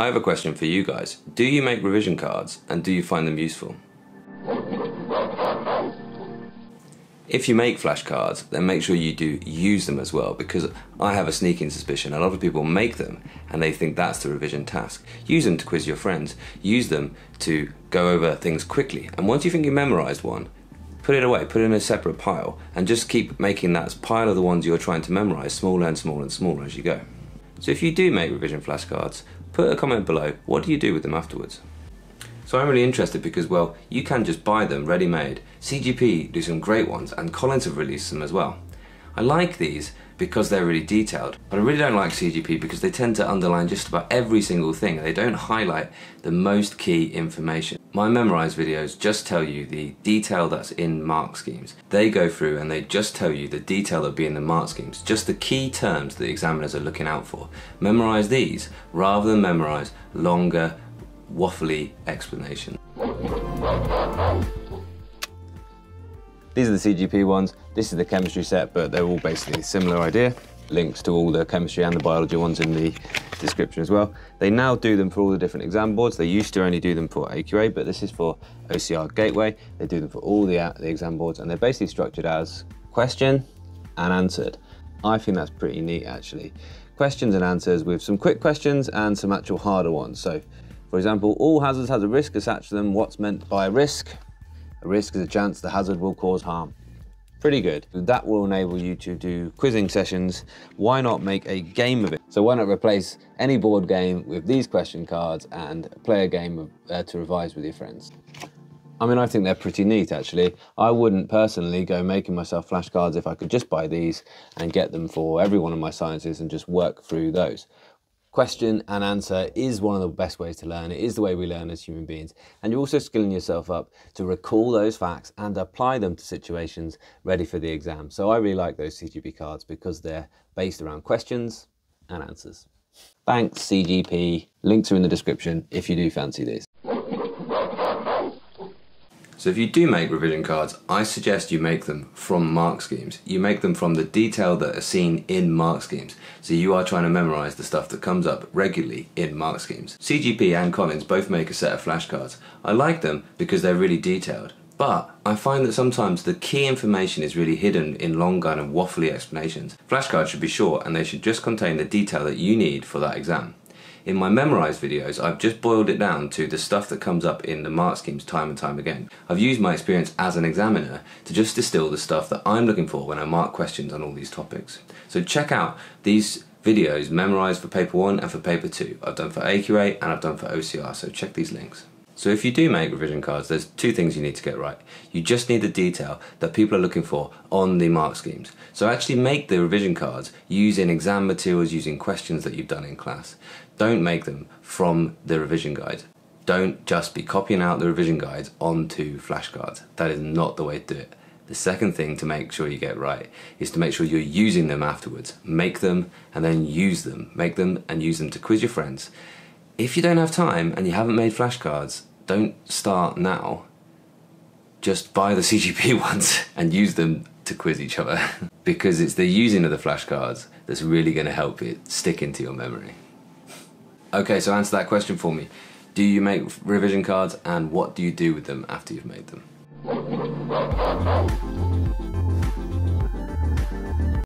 I have a question for you guys. Do you make revision cards and do you find them useful? If you make flashcards, then make sure you do use them as well because I have a sneaking suspicion a lot of people make them and they think that's the revision task. Use them to quiz your friends, use them to go over things quickly. And once you think you memorized one, put it away, put it in a separate pile, and just keep making that pile of the ones you're trying to memorize smaller and smaller and smaller as you go. So if you do make revision flashcards, put a comment below. What do you do with them afterwards? So I'm really interested because, well, you can just buy them ready-made. CGP do some great ones and Collins have released them as well. I like these because they're really detailed, but I really don't like CGP because they tend to underline just about every single thing. They don't highlight the most key information. My Memorise videos just tell you the detail that's in mark schemes. They go through and they just tell you the detail that'll be in the mark schemes, just the key terms that the examiners are looking out for. Memorize these rather than memorize longer waffly explanations. These are the CGP ones. This is the chemistry set, but they're all basically similar idea. Links to all the chemistry and the biology ones in the description as well. They now do them for all the different exam boards. They used to only do them for AQA, but this is for OCR Gateway. They do them for all the, uh, the exam boards, and they're basically structured as question and answered. I think that's pretty neat, actually. Questions and answers with some quick questions and some actual harder ones. So for example, all hazards has a risk attached to them. What's meant by a risk? A risk is a chance the hazard will cause harm. Pretty good. That will enable you to do quizzing sessions. Why not make a game of it? So why not replace any board game with these question cards and play a game of, uh, to revise with your friends? I mean, I think they're pretty neat, actually. I wouldn't personally go making myself flashcards if I could just buy these and get them for every one of my sciences and just work through those question and answer is one of the best ways to learn. It is the way we learn as human beings. And you're also skilling yourself up to recall those facts and apply them to situations ready for the exam. So I really like those CGP cards because they're based around questions and answers. Thanks, CGP. Links are in the description if you do fancy these. So if you do make revision cards, I suggest you make them from mark schemes. You make them from the detail that are seen in mark schemes. So you are trying to memorize the stuff that comes up regularly in mark schemes. CGP and Collins both make a set of flashcards. I like them because they're really detailed. But I find that sometimes the key information is really hidden in long kind of waffly explanations. Flashcards should be short and they should just contain the detail that you need for that exam. In my memorized videos, I've just boiled it down to the stuff that comes up in the mark schemes time and time again. I've used my experience as an examiner to just distill the stuff that I'm looking for when I mark questions on all these topics. So check out these videos memorized for paper 1 and for paper 2. I've done for AQA and I've done for OCR, so check these links. So if you do make revision cards, there's two things you need to get right. You just need the detail that people are looking for on the mark schemes. So actually make the revision cards using exam materials, using questions that you've done in class. Don't make them from the revision guide. Don't just be copying out the revision guides onto flashcards. That is not the way to do it. The second thing to make sure you get right is to make sure you're using them afterwards. Make them and then use them. Make them and use them to quiz your friends. If you don't have time and you haven't made flashcards, don't start now. Just buy the CGP ones and use them to quiz each other because it's the using of the flashcards that's really going to help it stick into your memory. Okay, so answer that question for me. Do you make revision cards and what do you do with them after you've made them?